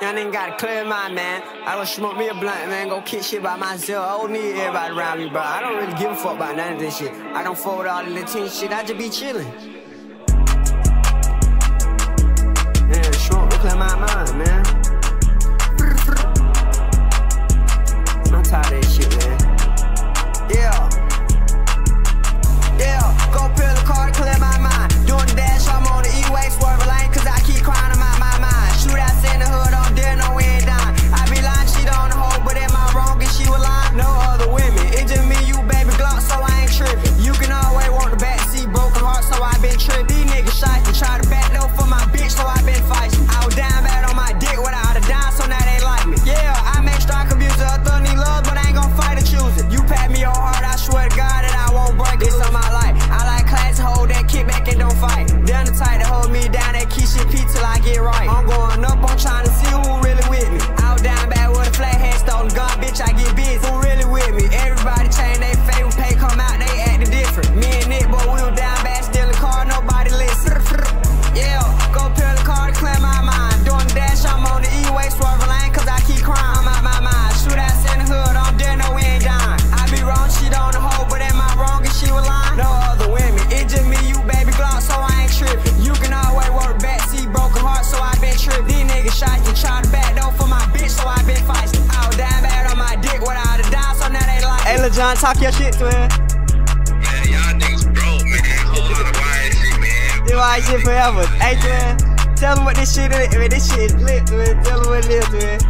Young ain't got a clear mind, man. I don't smoke me a blunt, man. Go kick shit by myself. I don't need everybody around me, bro. I don't really give a fuck about none of this shit. I don't fold all the Latin shit. I just be chillin'. nigga shot and try to Killer John, talk your shit, man. Yeah, y'all niggas broke, man. Whole lot of shit, man. You forever. Hey, man. Tell them what this shit is, man. This shit is lit, man. Tell them what it is, man.